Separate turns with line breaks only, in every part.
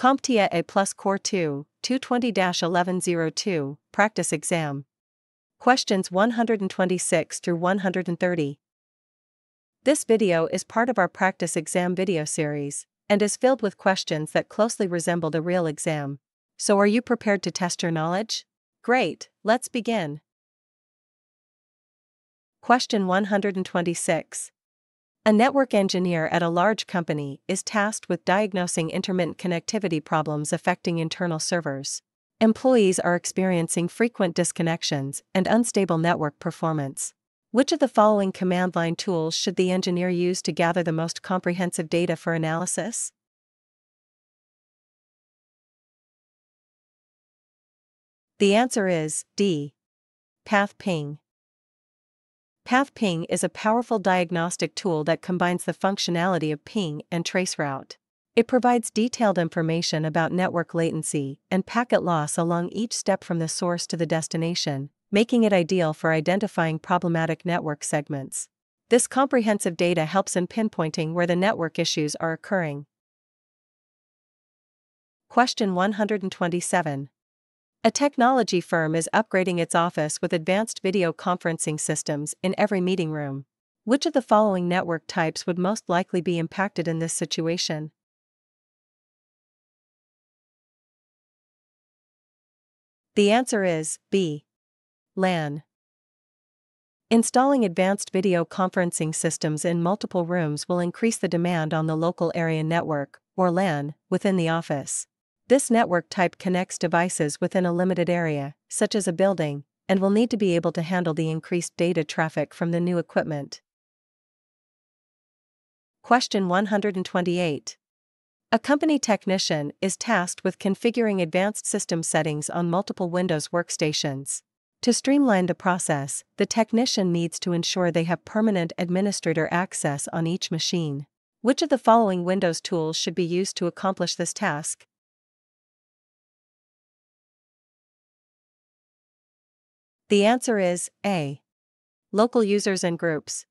CompTIA A Plus Core 2, 220-1102, Practice Exam. Questions 126 through 130. This video is part of our practice exam video series and is filled with questions that closely resemble the real exam. So are you prepared to test your knowledge? Great, let's begin. Question 126. A network engineer at a large company is tasked with diagnosing intermittent connectivity problems affecting internal servers. Employees are experiencing frequent disconnections and unstable network performance. Which of the following command line tools should the engineer use to gather the most comprehensive data for analysis? The answer is D. Path ping. Path ping is a powerful diagnostic tool that combines the functionality of ping and traceroute. It provides detailed information about network latency and packet loss along each step from the source to the destination, making it ideal for identifying problematic network segments. This comprehensive data helps in pinpointing where the network issues are occurring. Question 127. A technology firm is upgrading its office with advanced video conferencing systems in every meeting room. Which of the following network types would most likely be impacted in this situation? The answer is B. LAN. Installing advanced video conferencing systems in multiple rooms will increase the demand on the local area network, or LAN, within the office. This network type connects devices within a limited area, such as a building, and will need to be able to handle the increased data traffic from the new equipment. Question 128. A company technician is tasked with configuring advanced system settings on multiple Windows workstations. To streamline the process, the technician needs to ensure they have permanent administrator access on each machine. Which of the following Windows tools should be used to accomplish this task? The answer is A. Local users and groups.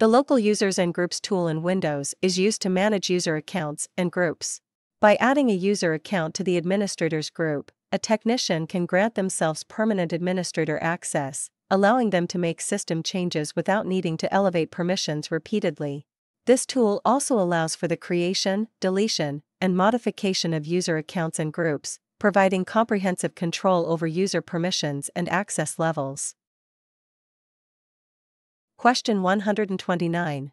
The Local Users and Groups tool in Windows is used to manage user accounts and groups. By adding a user account to the administrator's group, a technician can grant themselves permanent administrator access, allowing them to make system changes without needing to elevate permissions repeatedly. This tool also allows for the creation, deletion, and modification of user accounts and groups, providing comprehensive control over user permissions and access levels. Question 129.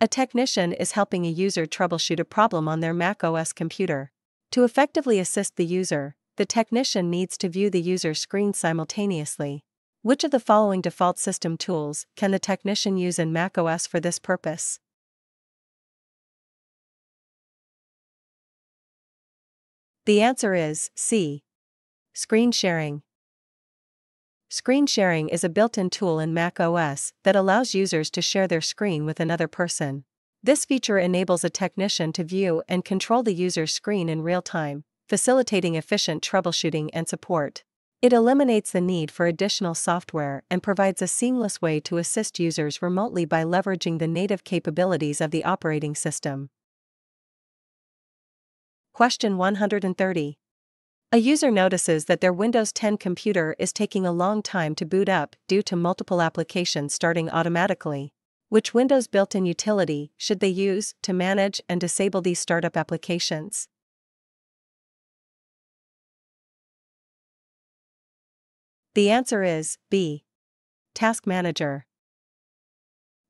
A technician is helping a user troubleshoot a problem on their Mac OS computer. To effectively assist the user, the technician needs to view the user's screen simultaneously. Which of the following default system tools can the technician use in Mac OS for this purpose? The answer is C. Screen sharing. Screen sharing is a built in tool in Mac OS that allows users to share their screen with another person. This feature enables a technician to view and control the user's screen in real time, facilitating efficient troubleshooting and support. It eliminates the need for additional software and provides a seamless way to assist users remotely by leveraging the native capabilities of the operating system. Question 130. A user notices that their Windows 10 computer is taking a long time to boot up due to multiple applications starting automatically. Which Windows built in utility should they use to manage and disable these startup applications? The answer is B. Task Manager.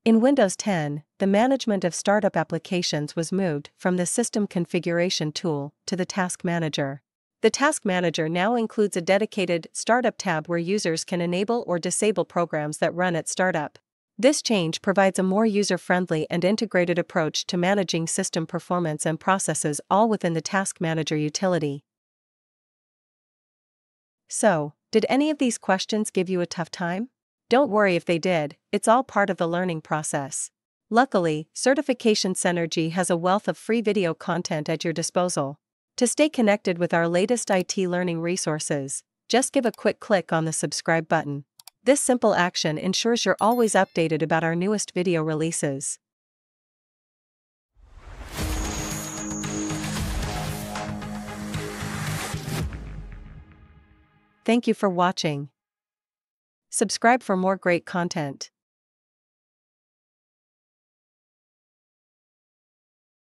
In Windows 10, the management of startup applications was moved from the System Configuration tool to the Task Manager. The Task Manager now includes a dedicated Startup tab where users can enable or disable programs that run at startup. This change provides a more user friendly and integrated approach to managing system performance and processes all within the Task Manager utility. So, did any of these questions give you a tough time? Don't worry if they did, it's all part of the learning process. Luckily, Certification Cynergy has a wealth of free video content at your disposal. To stay connected with our latest IT learning resources, just give a quick click on the subscribe button. This simple action ensures you're always updated about our newest video releases. Thank you for watching. Subscribe for more great content.